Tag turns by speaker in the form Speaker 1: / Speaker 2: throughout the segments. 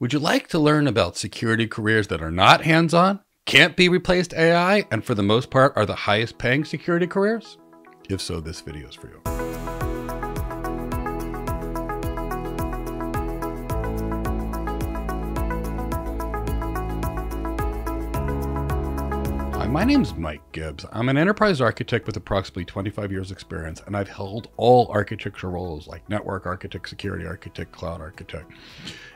Speaker 1: Would you like to learn about security careers that are not hands on, can't be replaced AI, and for the most part are the highest paying security careers? If so, this video is for you. My name's Mike Gibbs. I'm an enterprise architect with approximately 25 years experience, and I've held all architecture roles like network architect, security architect, cloud architect.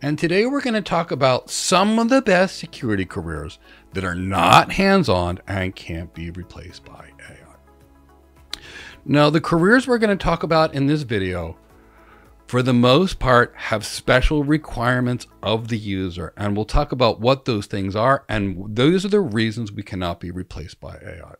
Speaker 1: And today we're going to talk about some of the best security careers that are not hands-on and can't be replaced by AI. Now, the careers we're going to talk about in this video for the most part, have special requirements of the user. And we'll talk about what those things are. And those are the reasons we cannot be replaced by AI.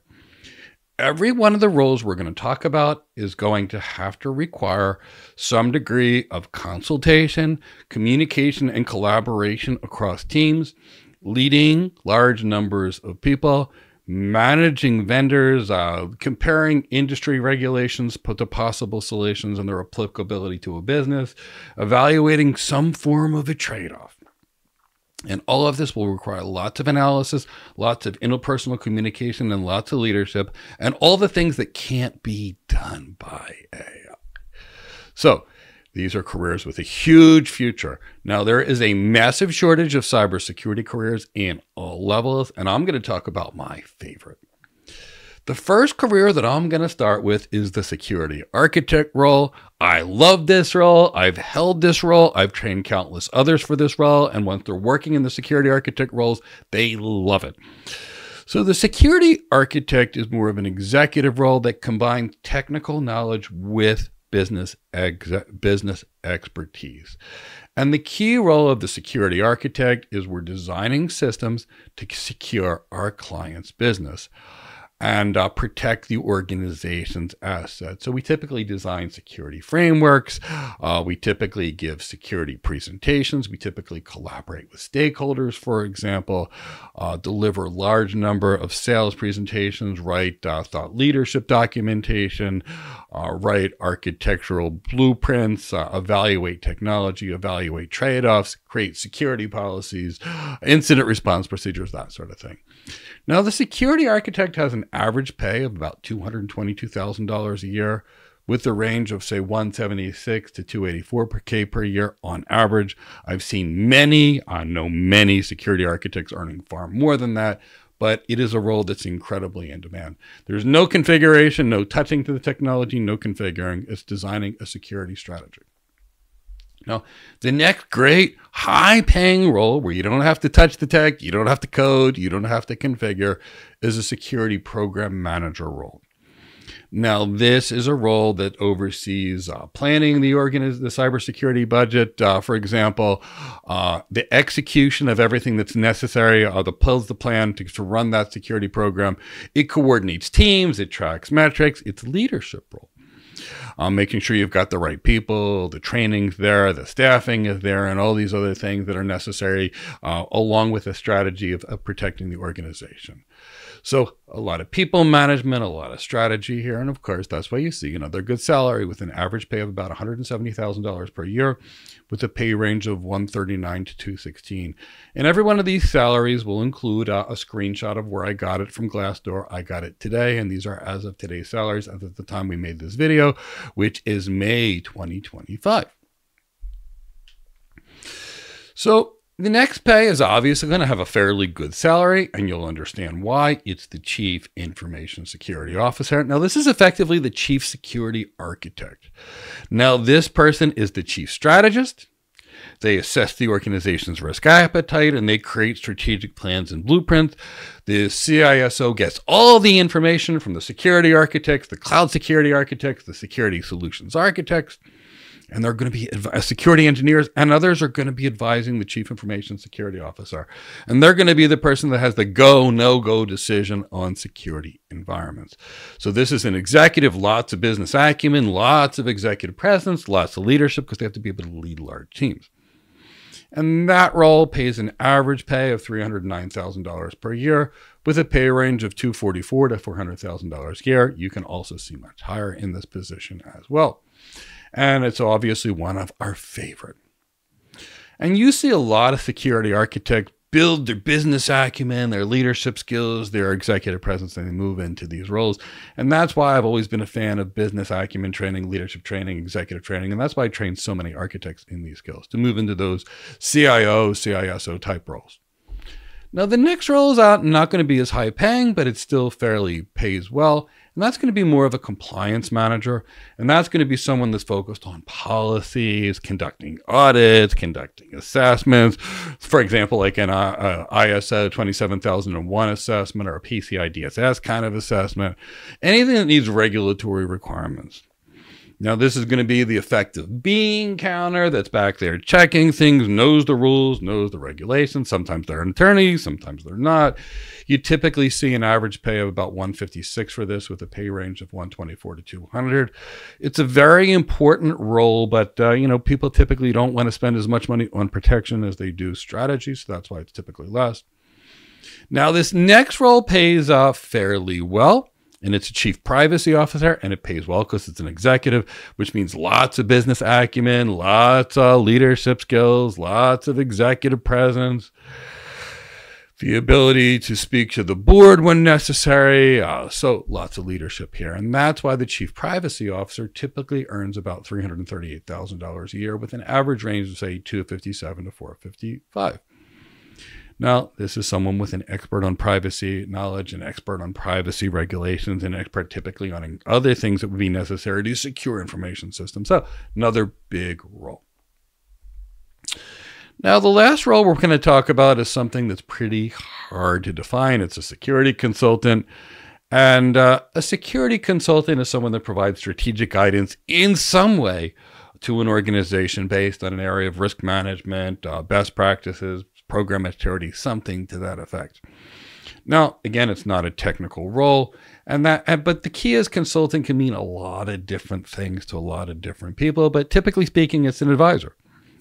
Speaker 1: Every one of the roles we're going to talk about is going to have to require some degree of consultation, communication, and collaboration across teams, leading large numbers of people, managing vendors, uh, comparing industry regulations put to possible solutions and their applicability to a business, evaluating some form of a trade off. And all of this will require lots of analysis, lots of interpersonal communication, and lots of leadership, and all the things that can't be done by AI. So, these are careers with a huge future. Now, there is a massive shortage of cybersecurity careers in all levels, and I'm going to talk about my favorite. The first career that I'm going to start with is the security architect role. I love this role. I've held this role. I've trained countless others for this role. And once they're working in the security architect roles, they love it. So the security architect is more of an executive role that combines technical knowledge with business ex- business expertise. And the key role of the security architect is we're designing systems to secure our client's business and uh, protect the organization's assets. So we typically design security frameworks. Uh, we typically give security presentations. We typically collaborate with stakeholders, for example, uh, deliver large number of sales presentations, write uh, thought leadership documentation, uh, write architectural blueprints, uh, evaluate technology, evaluate trade-offs, create security policies, incident response procedures, that sort of thing. Now, the security architect has an average pay of about $222,000 a year with a range of say 176 to 284 per K per year on average. I've seen many, I know many security architects earning far more than that, but it is a role that's incredibly in demand. There's no configuration, no touching to the technology, no configuring. It's designing a security strategy. Now, the next great high paying role where you don't have to touch the tech, you don't have to code, you don't have to configure is a security program manager role. Now, this is a role that oversees uh, planning the organiz- the cybersecurity budget. Uh, for example, uh, the execution of everything that's necessary, uh, the pulls the plan to, to run that security program. It coordinates teams, it tracks metrics, it's a leadership role um, making sure you've got the right people, the training's there, the staffing is there, and all these other things that are necessary, uh, along with a strategy of, of protecting the organization. So a lot of people management, a lot of strategy here. And of course, that's why you see another good salary with an average pay of about $170,000 per year with a pay range of 139 to 216. And every one of these salaries will include uh, a screenshot of where I got it from Glassdoor. I got it today, and these are as of today's salaries as of the time we made this video, which is May 2025. So the next pay is obviously going to have a fairly good salary, and you'll understand why. It's the Chief Information Security Officer. Now, this is effectively the Chief Security Architect. Now, this person is the Chief Strategist. They assess the organization's risk appetite and they create strategic plans and blueprints. The CISO gets all the information from the security architects, the cloud security architects, the security solutions architects and they're going to be uh, security engineers and others are going to be advising the chief information security officer. And they're going to be the person that has the go no go decision on security environments. So this is an executive lots of business acumen lots of executive presence lots of leadership because they have to be able to lead large teams. And that role pays an average pay of $309,000 per year with a pay range of 244 to $400,000 a year. You can also see much higher in this position as well and it's obviously one of our favorite. And you see a lot of security architects build their business acumen, their leadership skills, their executive presence, and they move into these roles. And that's why I've always been a fan of business acumen training, leadership training, executive training. And that's why I train so many architects in these skills to move into those CIO, CISO type roles. Now, the next role is out not going to be as high paying, but it still fairly pays well. And that's going to be more of a compliance manager. And that's going to be someone that's focused on policies, conducting audits, conducting assessments. For example, like an uh, uh, ISO 27001 assessment or a PCI DSS kind of assessment. Anything that needs regulatory requirements. Now, this is going to be the effective being counter that's back there checking things, knows the rules, knows the regulations. Sometimes they're an attorney, sometimes they're not. You typically see an average pay of about 156 for this with a pay range of 124 to 200. It's a very important role, but uh, you know, people typically don't want to spend as much money on protection as they do strategy, so that's why it's typically less. Now, this next role pays off fairly well and it's a chief privacy officer and it pays well because it's an executive which means lots of business acumen lots of leadership skills lots of executive presence the ability to speak to the board when necessary uh, so lots of leadership here. And that's why the chief privacy officer typically earns about $338000 a year with an average range of say 257 to 455 now, this is someone with an expert on privacy knowledge, an expert on privacy regulations, an expert typically on other things that would be necessary to secure information systems. So, another big role. Now, the last role we're going to talk about is something that's pretty hard to define. It's a security consultant. And uh, a security consultant is someone that provides strategic guidance in some way to an organization based on an area of risk management, uh, best practices, program maturity, something to that effect. Now, again, it's not a technical role, and that, but the key is consulting can mean a lot of different things to a lot of different people. But typically speaking, it's an advisor.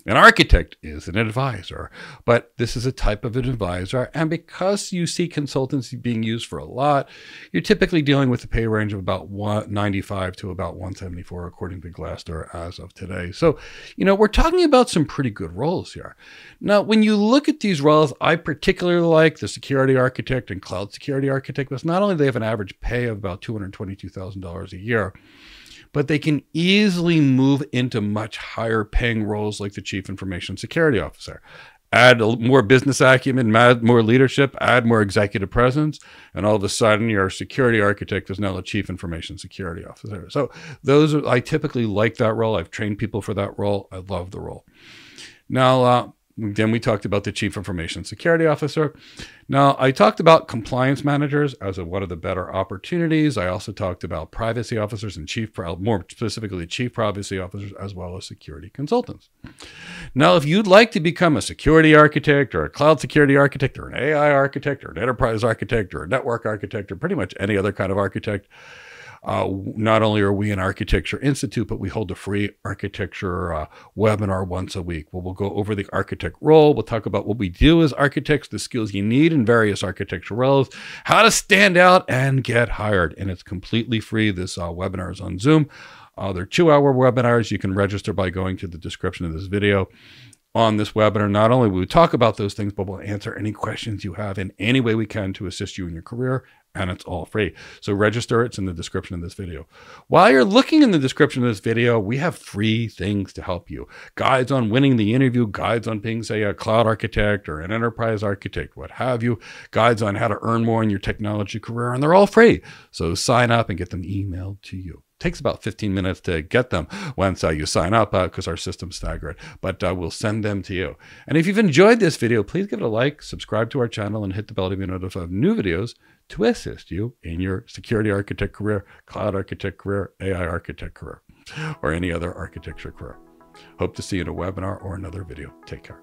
Speaker 1: An architect is an advisor, but this is a type of an advisor. And because you see consultancy being used for a lot, you're typically dealing with a pay range of about 195 to about 174, according to Glassdoor as of today. So, you know, we're talking about some pretty good roles here. Now, when you look at these roles, I particularly like the security architect and cloud security architect because not only they have an average pay of about $222,000 a year, but they can easily move into much higher paying roles like the chief information security officer. Add more business acumen, add more leadership, add more executive presence, and all of a sudden your security architect is now the chief information security officer. So those are, I typically like that role. I've trained people for that role. I love the role. Now, uh, then we talked about the chief information security officer. Now, I talked about compliance managers as a, one of the better opportunities. I also talked about privacy officers and chief, more specifically, chief privacy officers, as well as security consultants. Now, if you'd like to become a security architect or a cloud security architect or an AI architect or an enterprise architect or a network architect or pretty much any other kind of architect, uh, not only are we an architecture institute, but we hold a free architecture uh, webinar once a week we'll go over the architect role. We'll talk about what we do as architects, the skills you need in various architecture roles, how to stand out and get hired. And it's completely free. This uh, webinar is on Zoom. Uh, they're two hour webinars. You can register by going to the description of this video on this webinar. Not only will we talk about those things, but we'll answer any questions you have in any way we can to assist you in your career and it's all free. So register, it's in the description of this video. While you're looking in the description of this video, we have free things to help you. Guides on winning the interview, guides on being, say, a cloud architect or an enterprise architect, what have you, guides on how to earn more in your technology career, and they're all free. So sign up and get them emailed to you takes about 15 minutes to get them once uh, you sign up because uh, our system's staggered, but uh, we'll send them to you. And if you've enjoyed this video, please give it a like, subscribe to our channel, and hit the bell to be notified of new videos to assist you in your security architect career, cloud architect career, AI architect career, or any other architecture career. Hope to see you in a webinar or another video. Take care.